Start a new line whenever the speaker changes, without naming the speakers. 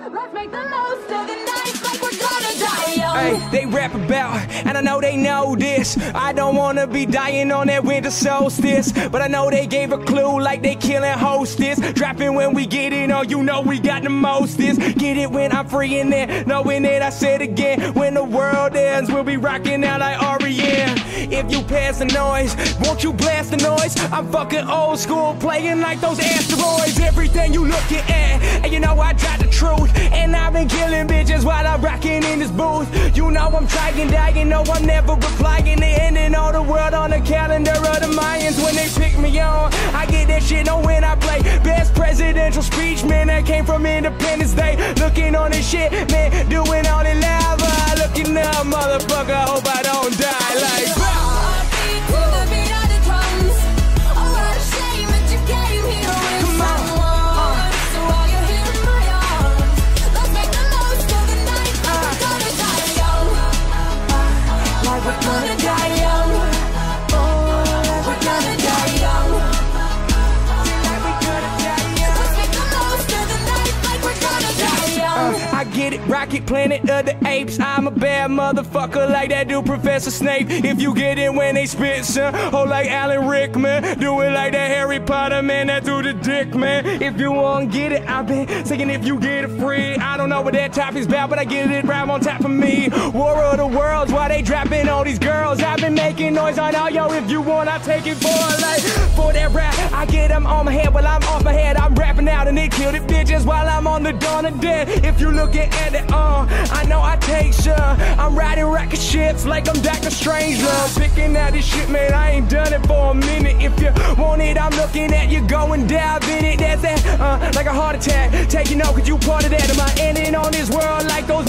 Let's make the most of the night like we're gonna die young.
Hey, they rap about, and I know they know this. I don't wanna be dying on that winter solstice, but I know they gave a clue like they killing hostess. Dropping when we get in, oh, you know we got the mostest. Get it when I'm free in there, knowing it, I said again. When the world ends, we'll be rocking out like REM. If you pass the noise, won't you blast the noise? I'm fucking old school, playing like those asteroids. Everything you looking at, been killing bitches while I'm rocking in this booth. You know I'm trying, dying, no I'm never replying. They ending all the world on the calendar of the Mayans when they pick me on. I get that shit, know when I play. Best presidential speech, man, that came from Independence Day. Looking on this shit, man, doing all the lava. Looking up, motherfucker, hope I
gonna die young. Oh, we're gonna die young. Let's make the most of the night like we're gonna die young.
Uh, I get it, Rocket Planet of the Apes. I'm a bad motherfucker like that dude, Professor Snape. If you get it when they spit, son, oh like Alan Rickman, do it like that Harry Potter man that threw the dick, man. If you won't get it, I've been saying if you get it free. I don't know what that topic's about, but I get it right on top of me. War of the Worlds, why they dropping all these girls? I've been making noise on all yo. If you want, I take it for a life. For that rap, I get them on my head while I'm off my head. I'm rapping out and they kill it bitches while I'm on the dawn of death. If you looking at it, uh, I know I take some. I'm riding rocket ships like I'm Doctor Strange. Love picking out this shit, man. I ain't done it for a minute. If you want it, I'm looking at you going dive in it. That's that, uh, like a heart attack. Taking off, cause you part of that. Am I ending on this world like those?